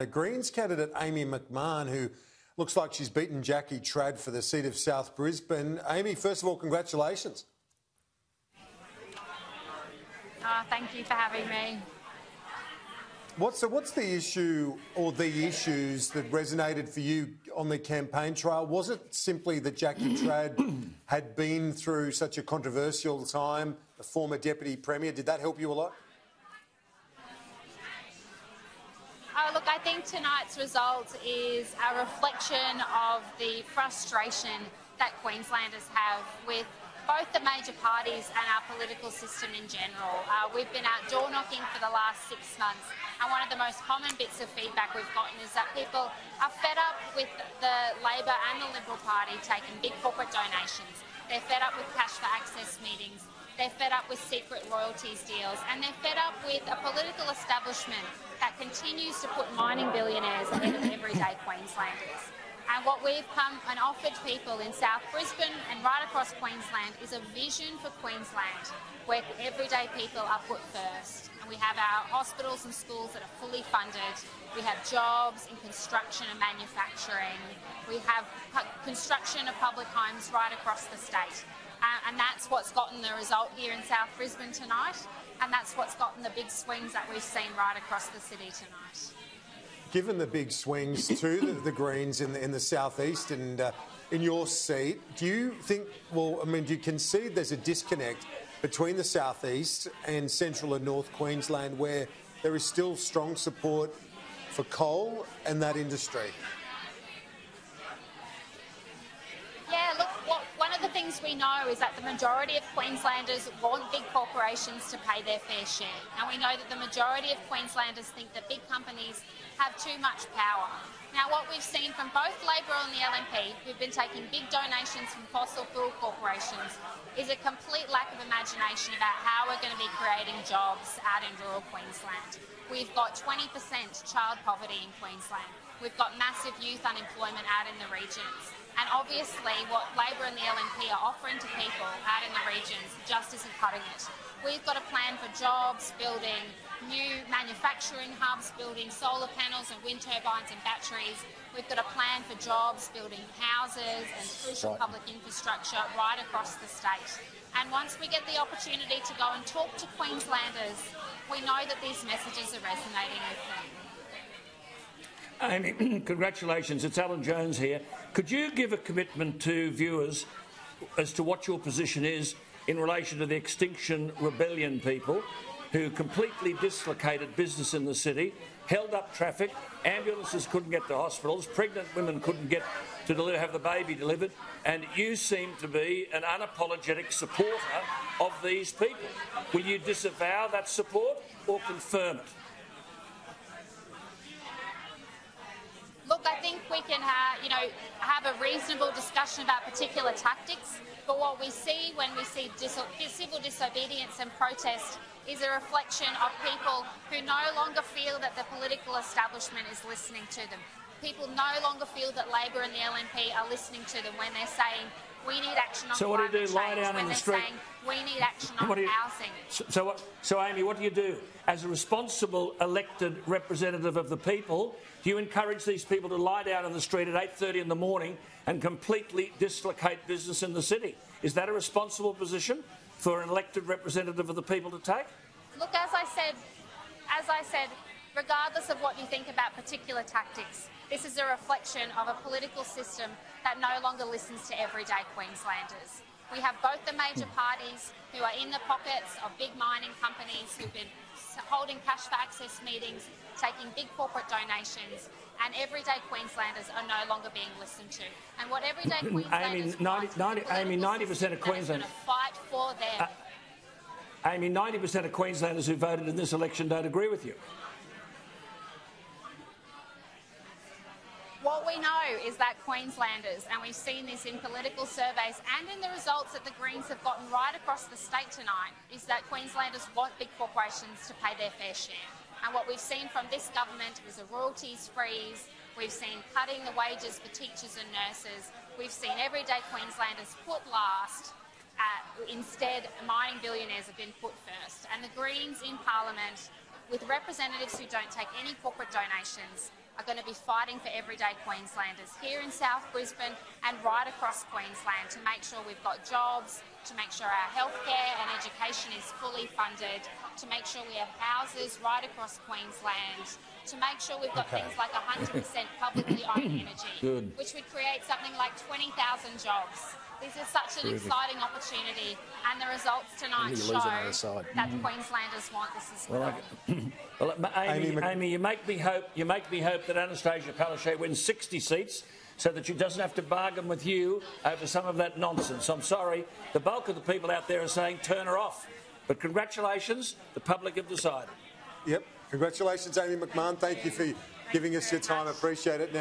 The Greens candidate Amy MacMahon, who looks like she's beaten Jackie Trad for the seat of South Brisbane. Amy, first of all, congratulations. Uh, thank you for having me. What's the, what's the issue or the issues that resonated for you on the campaign trail? Was it simply that Jackie Trad had been through such a controversial time, a former deputy premier? Did that help you a lot? Oh, look, I think tonight's result is a reflection of the frustration that Queenslanders have with both the major parties and our political system in general. Uh, we've been out door knocking for the last six months, and one of the most common bits of feedback we've gotten is that people are fed up with the Labor and the Liberal Party taking big corporate donations. They're fed up with cash for access meetings. They're fed up with secret royalties deals, and they're fed up with a political establishment that continues to put mining billionaires ahead of everyday Queenslanders. And what we've come and offered people in South Brisbane and right across Queensland is a vision for Queensland where everyday people are put first. And we have our hospitals and schools that are fully funded. We have jobs in construction and manufacturing. We have construction of public homes right across the state. Uh, and that's what's gotten the result here in South Brisbane tonight. And that's what's gotten the big swings that we've seen right across the city tonight given the big swings to the, the Greens in the, in the southeast and uh, in your seat, do you think? Well, I mean, do you concede there's a disconnect between the southeast and central and north Queensland, where there is still strong support for coal and that industry? Yeah, look, one of the things we know is that the majority of Queenslanders want big corporations to pay their fair share. And we know that the majority of Queenslanders think that big companies have too much power. Now, what we've seen from both Labor and the LNP, who've been taking big donations from fossil fuel corporations, is a complete lack of imagination about how we're going to be creating jobs out in rural Queensland. We've got 20% child poverty in Queensland. We've got massive youth unemployment out in the regions. And obviously, what Labor and the LNP are offering to people out in the regions just isn't cutting it. We've got a plan for jobs, building new manufacturing hubs, building solar panels and wind turbines and batteries. We've got a plan for jobs, building houses and crucial right. public infrastructure right across the state. And once we get the opportunity to go and talk to Queenslanders, we know that these messages are resonating with them. Amy, congratulations. It's Alan Jones here. Could you give a commitment to viewers as to what your position is in relation to the Extinction Rebellion people who completely dislocated business in the city, held up traffic, ambulances couldn't get to hospitals, pregnant women couldn't get to deliver, have the baby delivered, and you seem to be an unapologetic supporter of these people. Will you disavow that support or confirm it? Look, I think we can, have, you know, have a reasonable discussion about particular tactics. But what we see when we see dis civil disobedience and protest is a reflection of people who no longer feel that the political establishment is listening to them. People no longer feel that Labor and the LNP are listening to them when they're saying we need action on so what do you do? Lie down in the street. we need action on you, housing. So, so, what, so, Amy, what do you do as a responsible elected representative of the people? Do you encourage these people to lie down in the street at 8:30 in the morning and completely dislocate business in the city? Is that a responsible position for an elected representative of the people to take? Look, as I said, as I said, regardless of what you think about particular tactics, this is a reflection of a political system that no longer listens to everyday Queenslanders. We have both the major parties who are in the pockets of big mining companies who've been holding cash for access meetings, taking big corporate donations, and everyday Queenslanders are no longer being listened to. And what everyday Queenslanders Amy, 90, 90, Amy, 90% of Queenslanders fight for them. Uh, Amy, 90% of Queenslanders who voted in this election don't agree with you. What we know is that Queenslanders, and we've seen this in political surveys and in the results that the Greens have gotten right across the state tonight, is that Queenslanders want big corporations to pay their fair share. And what we've seen from this government is a royalties freeze. We've seen cutting the wages for teachers and nurses. We've seen everyday Queenslanders put last. Uh, instead, mining billionaires have been put first. And the Greens in Parliament, with representatives who don't take any corporate donations, are going to be fighting for everyday Queenslanders here in South Brisbane and right across Queensland to make sure we've got jobs, to make sure our healthcare and education is fully funded, to make sure we have houses right across Queensland, to make sure we've got Okay. things like 100% publicly owned energy, Good. which would create something like 20,000 jobs. This is such an exciting opportunity, and the results tonight show lose on the other side. that mm-hmm. Queenslanders want this as well. Well, I, well uh, Amy, Amy Amy, you make me hope. You make me hope that Annastacia Palaszczuk wins 60 seats, so that she doesn't have to bargain with you over some of that nonsense. I'm sorry, the bulk of the people out there are saying turn her off. But congratulations, the public have decided. Yep. Congratulations, Amy MacMahon. Thank you for giving us your time. I appreciate it. Now,